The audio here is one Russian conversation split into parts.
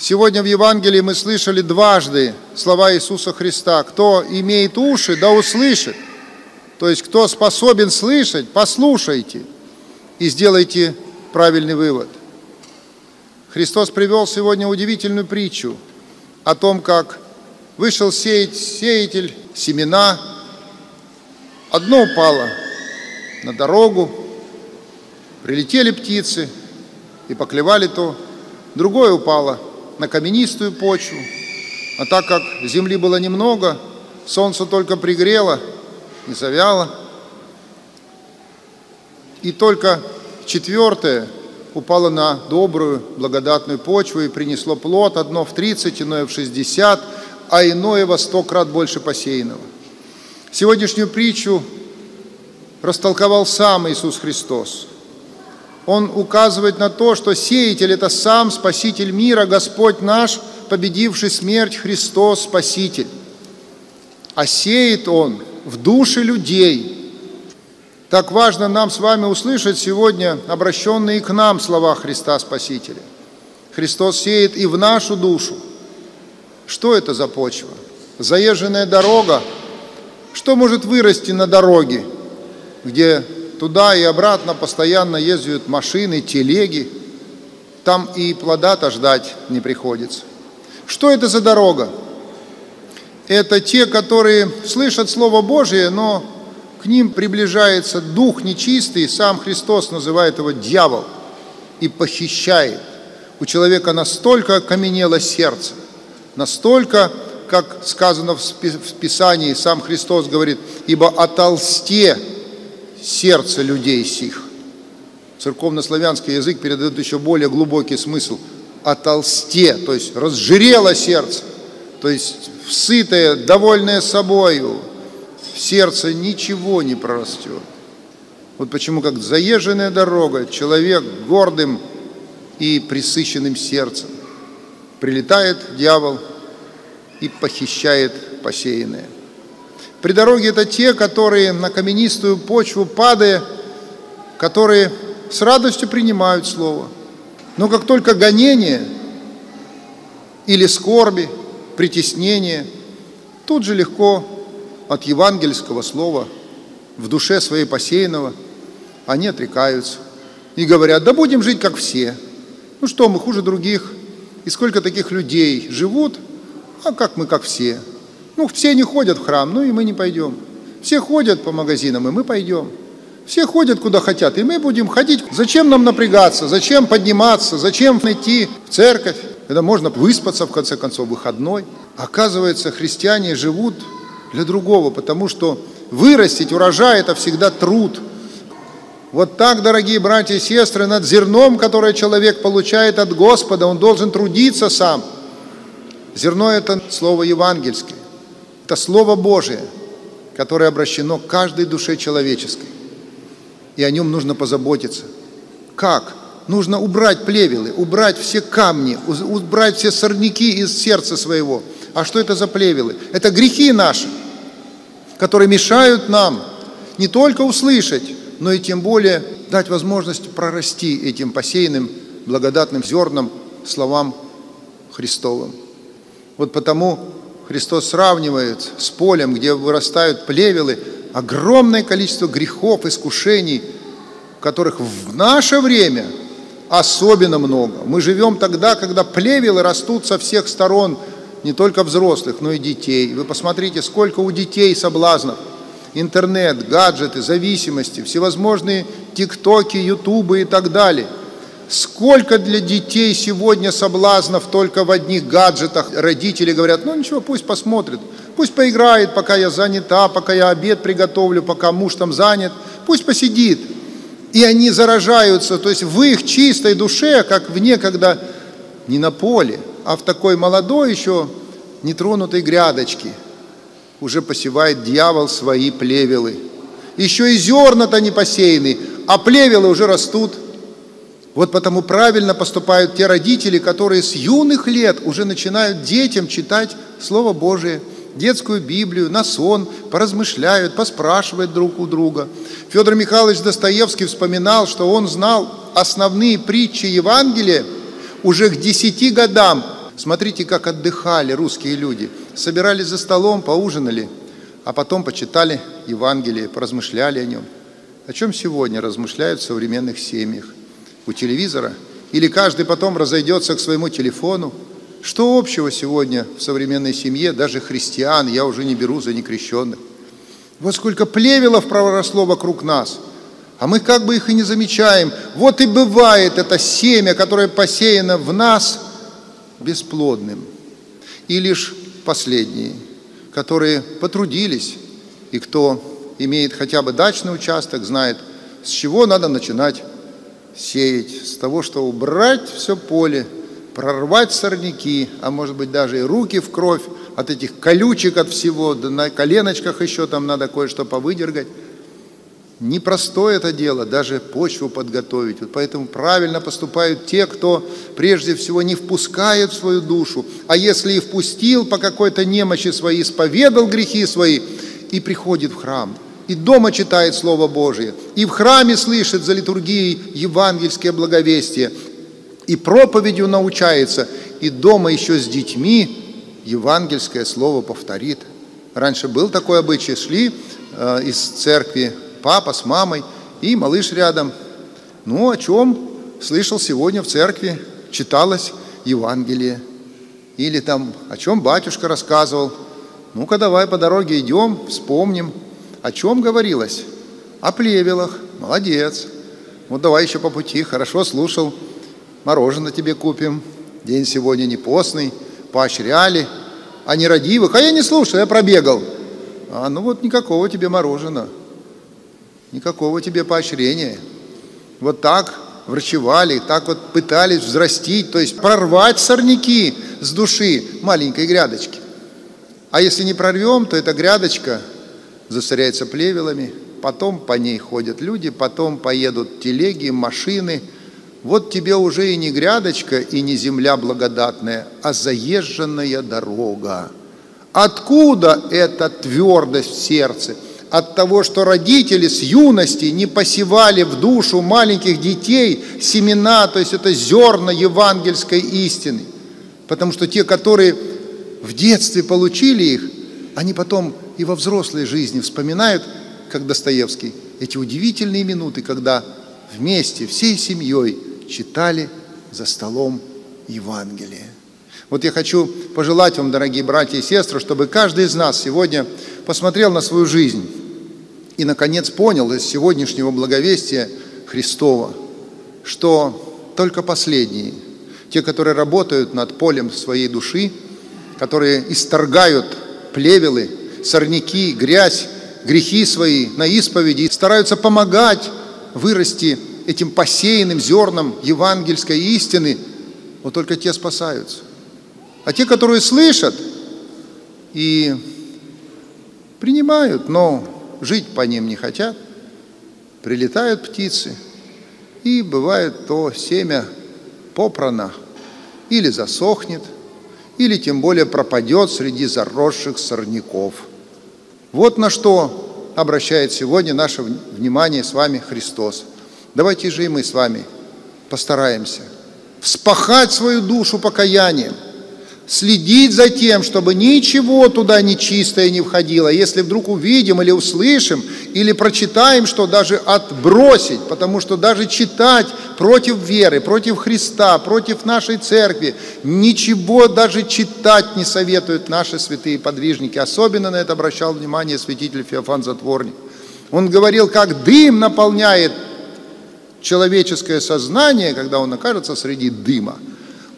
Сегодня в Евангелии мы слышали дважды слова Иисуса Христа. Кто имеет уши, да услышит. То есть, кто способен слышать, послушайте и сделайте правильный вывод. Христос привел сегодня удивительную притчу о том, как вышел сеять сеятель, семена. Одно упало на дорогу, прилетели птицы и поклевали то, другое упало на каменистую почву. А так как земли было немного, солнце только пригрело и завяло. И только четвертое упало на добрую, благодатную почву и принесло плод, одно в 30, иное в 60, а иное во сто крат больше посеянного. Сегодняшнюю притчу растолковал сам Иисус Христос. Он указывает на то, что сеятель – это сам Спаситель мира, Господь наш, победивший смерть, Христос Спаситель. А сеет Он в души людей. Так важно нам с вами услышать сегодня обращенные к нам слова Христа Спасителя. Христос сеет и в нашу душу. Что это за почва? Заезженная дорога. Что может вырасти на дороге, где туда и обратно постоянно ездят машины, телеги. Там и плода-то ждать не приходится. Что это за дорога? Это те, которые слышат Слово Божие, но к ним приближается дух нечистый, сам Христос называет его дьявол, и похищает. У человека настолько каменело сердце, настолько, как сказано в Писании, сам Христос говорит, ибо о толсте сердце людей сих. Церковно-славянский язык передает еще более глубокий смысл о толсте, то есть разжирело сердце, то есть сытое, довольное собою, в сердце ничего не прорастет. Вот почему, как заезженная дорога, человек гордым и присыщенным сердцем. Прилетает дьявол и похищает посеянное. При дороге это те, которые на каменистую почву падая, которые с радостью принимают Слово. Но как только гонение или скорби, притеснение, тут же легко от евангельского слова в душе своей посеянного они отрекаются и говорят, да будем жить как все. Ну что, мы хуже других. И сколько таких людей живут, а как мы, как все. Ну, все не ходят в храм, ну и мы не пойдем. Все ходят по магазинам, и мы пойдем. Все ходят куда хотят, и мы будем ходить. Зачем нам напрягаться? Зачем подниматься? Зачем идти в церковь? Это можно выспаться, в конце концов, выходной. Оказывается, христиане живут для другого, потому что вырастить урожай – это всегда труд. Вот так, дорогие братья и сестры, над зерном, которое человек получает от Господа, он должен трудиться сам. Зерно – это слово евангельское. Это Слово Божие, которое обращено к каждой душе человеческой. И о нем нужно позаботиться. Как? Нужно убрать плевелы, убрать все камни, убрать все сорняки из сердца своего. А что это за плевелы? Это грехи наши, которые мешают нам не только услышать, но и тем более дать возможность прорасти этим посеянным благодатным зерном словам Христовым. Вот потому Христос сравнивает с полем, где вырастают плевелы, огромное количество грехов, искушений, которых в наше время особенно много. Мы живем тогда, когда плевелы растут со всех сторон, не только взрослых, но и детей. Вы посмотрите, сколько у детей соблазнов. Интернет, гаджеты, зависимости, всевозможные тиктоки, ютубы и так далее – Сколько для детей сегодня соблазнов только в одних гаджетах. Родители говорят, ну ничего, пусть посмотрит, пусть поиграет, пока я занята, пока я обед приготовлю, пока муж там занят, пусть посидит. И они заражаются, то есть в их чистой душе, как в некогда, не на поле, а в такой молодой еще нетронутой грядочке, уже посевает дьявол свои плевелы. Еще и зерна-то не посеяны, а плевелы уже растут – вот потому правильно поступают те родители, которые с юных лет уже начинают детям читать Слово Божие, детскую Библию, на сон, поразмышляют, поспрашивают друг у друга. Федор Михайлович Достоевский вспоминал, что он знал основные притчи Евангелия уже к десяти годам. Смотрите, как отдыхали русские люди. Собирались за столом, поужинали, а потом почитали Евангелие, поразмышляли о нем. О чем сегодня размышляют в современных семьях? У телевизора? Или каждый потом разойдется к своему телефону? Что общего сегодня в современной семье, даже христиан, я уже не беру за некрещенных? Вот сколько плевелов проросло вокруг нас, а мы как бы их и не замечаем. Вот и бывает это семя, которое посеяно в нас – бесплодным. И лишь последние, которые потрудились, и кто имеет хотя бы дачный участок, знает, с чего надо начинать сеять, с того, что убрать все поле, прорвать сорняки, а может быть даже и руки в кровь от этих колючек от всего, да на коленочках еще там надо кое-что повыдергать. Непростое это дело, даже почву подготовить. Вот поэтому правильно поступают те, кто прежде всего не впускает в свою душу, а если и впустил по какой-то немощи своей, исповедал грехи свои и приходит в храм, и дома читает Слово Божие, и в храме слышит за литургией евангельское благовестие, и проповедью научается, и дома еще с детьми евангельское слово повторит. Раньше был такой обычай, шли э, из церкви папа с мамой и малыш рядом. Ну, о чем слышал сегодня в церкви, читалось Евангелие. Или там, о чем батюшка рассказывал. Ну-ка, давай по дороге идем, вспомним. О чем говорилось? О плевелах. Молодец. Вот давай еще по пути. Хорошо слушал. Мороженое тебе купим. День сегодня не постный. Поощряли. А не родивых. А я не слушал, я пробегал. А ну вот никакого тебе мороженого. Никакого тебе поощрения. Вот так врачевали, так вот пытались взрастить, то есть прорвать сорняки с души маленькой грядочки. А если не прорвем, то эта грядочка засоряется плевелами, потом по ней ходят люди, потом поедут телеги, машины. Вот тебе уже и не грядочка, и не земля благодатная, а заезженная дорога. Откуда эта твердость в сердце – от того, что родители с юности не посевали в душу маленьких детей семена, то есть это зерна евангельской истины. Потому что те, которые в детстве получили их, они потом и во взрослой жизни вспоминают, как Достоевский, эти удивительные минуты, когда вместе, всей семьей читали за столом Евангелие. Вот я хочу пожелать вам, дорогие братья и сестры, чтобы каждый из нас сегодня посмотрел на свою жизнь и, наконец, понял из сегодняшнего благовестия Христова, что только последние, те, которые работают над полем своей души, которые исторгают плевелы, сорняки, грязь, грехи свои на исповеди, стараются помогать вырасти этим посеянным зерном евангельской истины, вот только те спасаются. А те, которые слышат и принимают, но жить по ним не хотят, прилетают птицы, и бывает то семя попрано или засохнет, или тем более пропадет среди заросших сорняков. Вот на что обращает сегодня наше внимание с вами Христос. Давайте же и мы с вами постараемся вспахать свою душу покаянием – следить за тем, чтобы ничего туда нечистое не входило. Если вдруг увидим или услышим, или прочитаем, что даже отбросить, потому что даже читать против веры, против Христа, против нашей церкви, ничего даже читать не советуют наши святые подвижники. Особенно на это обращал внимание святитель Феофан Затворник. Он говорил, как дым наполняет человеческое сознание, когда он окажется среди дыма –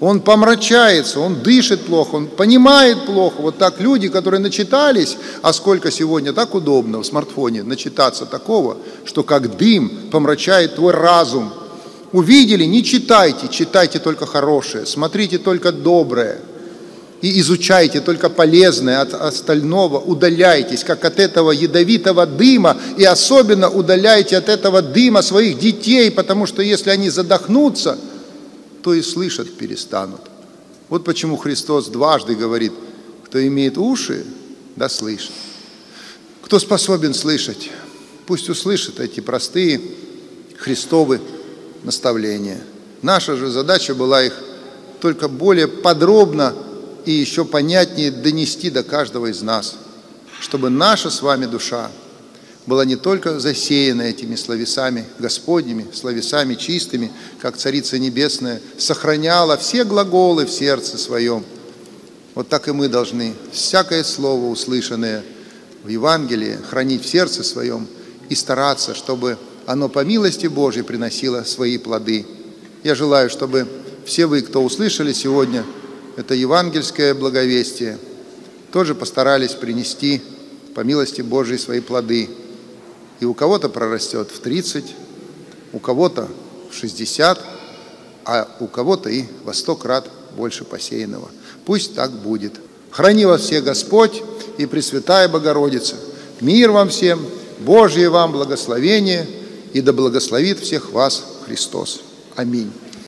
он помрачается, он дышит плохо, он понимает плохо. Вот так люди, которые начитались, а сколько сегодня так удобно в смартфоне начитаться такого, что как дым помрачает твой разум. Увидели, не читайте, читайте только хорошее, смотрите только доброе и изучайте только полезное, от остального удаляйтесь, как от этого ядовитого дыма, и особенно удаляйте от этого дыма своих детей, потому что если они задохнутся – то и слышать перестанут. Вот почему Христос дважды говорит, кто имеет уши, да слышит. Кто способен слышать, пусть услышит эти простые Христовы наставления. Наша же задача была их только более подробно и еще понятнее донести до каждого из нас, чтобы наша с вами душа была не только засеяна этими словесами Господними, словесами чистыми, как Царица Небесная, сохраняла все глаголы в сердце своем. Вот так и мы должны всякое слово, услышанное в Евангелии, хранить в сердце своем и стараться, чтобы оно по милости Божьей приносило свои плоды. Я желаю, чтобы все вы, кто услышали сегодня это евангельское благовестие, тоже постарались принести по милости Божьей свои плоды. И у кого-то прорастет в 30, у кого-то в 60, а у кого-то и во 100 крат больше посеянного. Пусть так будет. Храни вас всех Господь и Пресвятая Богородица. Мир вам всем, Божье вам благословение, и да благословит всех вас Христос. Аминь.